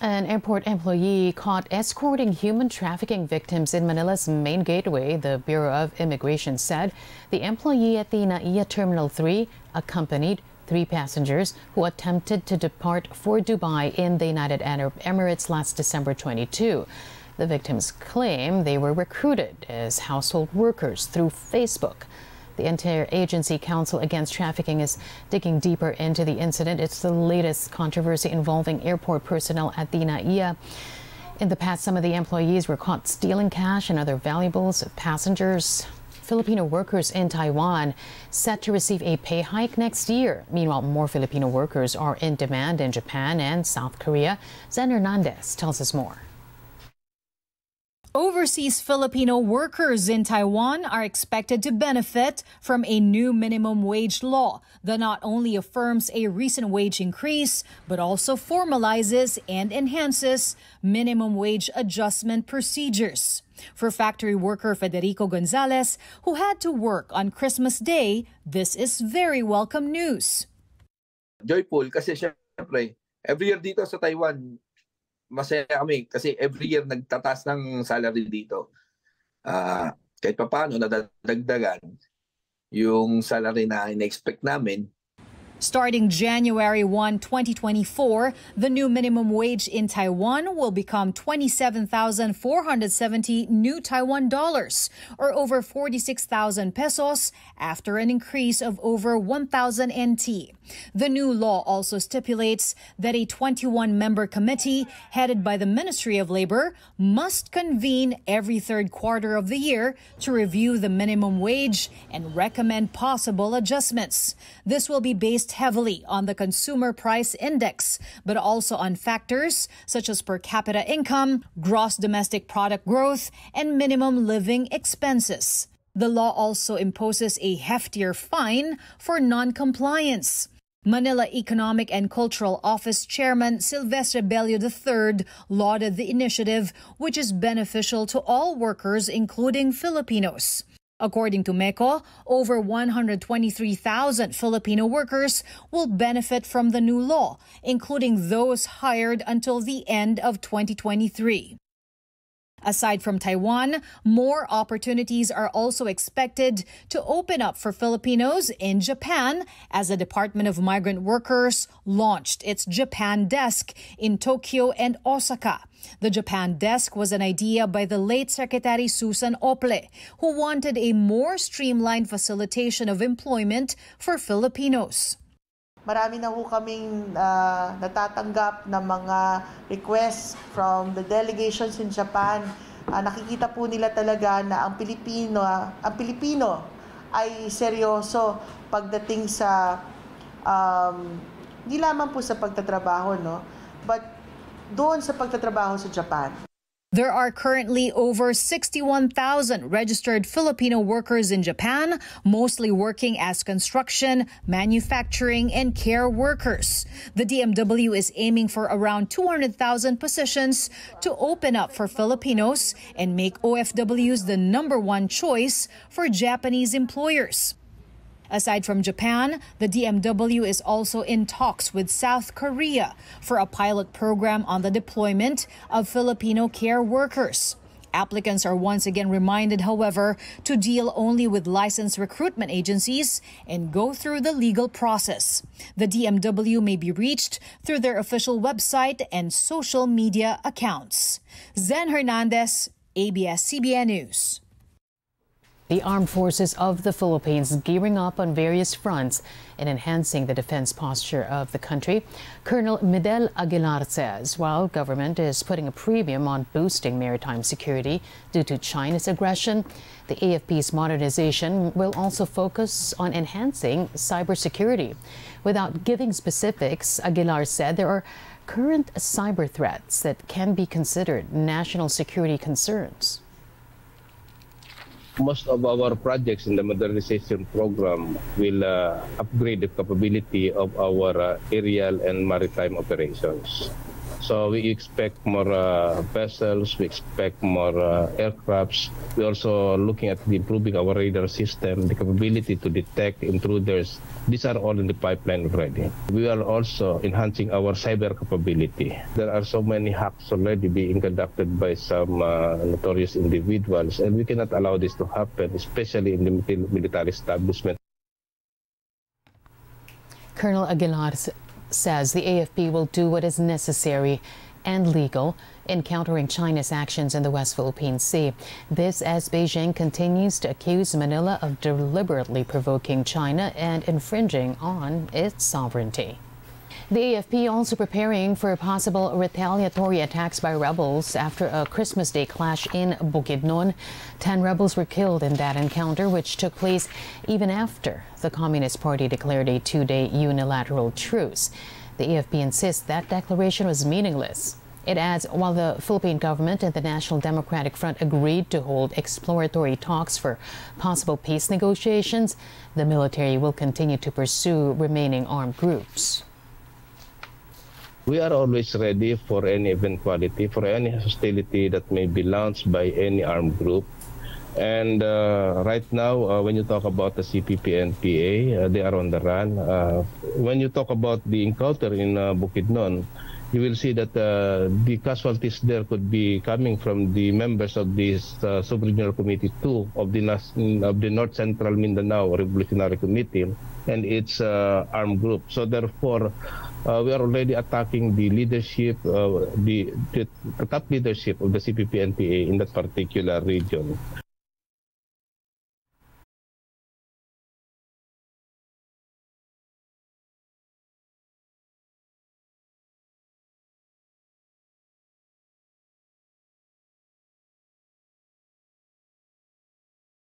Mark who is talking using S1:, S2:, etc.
S1: An airport employee caught escorting human trafficking victims in Manila's main gateway, the Bureau of Immigration said. The employee at the NAIA Terminal 3 accompanied three passengers who attempted to depart for Dubai in the United Arab Emirates last December 22. The victims claim they were recruited as household workers through Facebook. The Interagency Council Against Trafficking is digging deeper into the incident. It's the latest controversy involving airport personnel at the NAIA. In the past, some of the employees were caught stealing cash and other valuables of passengers. Filipino workers in Taiwan set to receive a pay hike next year. Meanwhile, more Filipino workers are in demand in Japan and South Korea. Zen Hernandez tells us more.
S2: Overseas Filipino workers in Taiwan are expected to benefit from a new minimum wage law that not only affirms a recent wage increase, but also formalizes and enhances minimum wage adjustment procedures. For factory worker Federico Gonzalez, who had to work on Christmas Day, this is very welcome news.
S3: Joyful kasi syempre, every year dito sa Taiwan, masaya kami kasi every year nagtataas ng salary dito. Uh, kahit pa paano nadadagdagan yung salary na in-expect namin
S2: Starting January 1, 2024, the new minimum wage in Taiwan will become 27,470 new Taiwan dollars, or over 46,000 pesos, after an increase of over 1,000 NT. The new law also stipulates that a 21 member committee headed by the Ministry of Labor must convene every third quarter of the year to review the minimum wage and recommend possible adjustments. This will be based based heavily on the consumer price index, but also on factors such as per capita income, gross domestic product growth, and minimum living expenses. The law also imposes a heftier fine for non-compliance. Manila Economic and Cultural Office Chairman Silvestre Bello III lauded the initiative, which is beneficial to all workers, including Filipinos. According to MECO, over 123,000 Filipino workers will benefit from the new law, including those hired until the end of 2023. Aside from Taiwan, more opportunities are also expected to open up for Filipinos in Japan as the Department of Migrant Workers launched its Japan desk in Tokyo and Osaka. The Japan desk was an idea by the late Secretary Susan Ople, who wanted a more streamlined facilitation of employment for Filipinos.
S4: Marami na ho kaming uh, natatanggap ng mga requests from the delegations in Japan. Uh, nakikita po nila talaga na ang Pilipino, uh, ang Pilipino ay seryoso pagdating sa um, hindi lamang po sa pagtatrabaho, no? But doon sa pagtatrabaho sa Japan.
S2: There are currently over 61,000 registered Filipino workers in Japan, mostly working as construction, manufacturing, and care workers. The DMW is aiming for around 200,000 positions to open up for Filipinos and make OFWs the number one choice for Japanese employers. Aside from Japan, the DMW is also in talks with South Korea for a pilot program on the deployment of Filipino care workers. Applicants are once again reminded, however, to deal only with licensed recruitment agencies and go through the legal process. The DMW may be reached through their official website and social media accounts. Zen Hernandez, ABS-CBN News.
S1: The armed forces of the Philippines gearing up on various fronts in enhancing the defense posture of the country. Colonel Medel Aguilar says while government is putting a premium on boosting maritime security due to China's aggression, the AFP's modernization will also focus on enhancing cybersecurity. Without giving specifics, Aguilar said there are current cyber threats that can be considered national security concerns
S5: most of our projects in the modernization program will uh, upgrade the capability of our uh, aerial and maritime operations. So we expect more uh, vessels, we expect more uh, aircrafts. We're also looking at improving our radar system, the capability to detect intruders. These are all in the pipeline already. We are also enhancing our cyber capability. There are so many hacks already being conducted by some uh, notorious individuals, and we cannot allow this to happen, especially in the military establishment.
S1: Colonel Aguilar says the AFP will do what is necessary and legal in countering China's actions in the West Philippine Sea. This as Beijing continues to accuse Manila of deliberately provoking China and infringing on its sovereignty. The AFP also preparing for possible retaliatory attacks by rebels after a Christmas Day clash in Bukidnon. Ten rebels were killed in that encounter, which took place even after the Communist Party declared a two-day unilateral truce. The AFP insists that declaration was meaningless. It adds while the Philippine government and the National Democratic Front agreed to hold exploratory talks for possible peace negotiations, the military will continue to pursue remaining armed groups
S5: we are always ready for any eventuality, for any hostility that may be launched by any armed group. And uh, right now, uh, when you talk about the CPP and PA, uh, they are on the run. Uh, when you talk about the encounter in uh, Bukidnon, you will see that uh, the casualties there could be coming from the members of this Sub-Regional Committee 2 of the, of the North Central Mindanao Revolutionary Committee and its uh, armed group. So therefore, uh, we are already attacking the leadership, uh, the, the top leadership of the CPP-NPA in that particular region.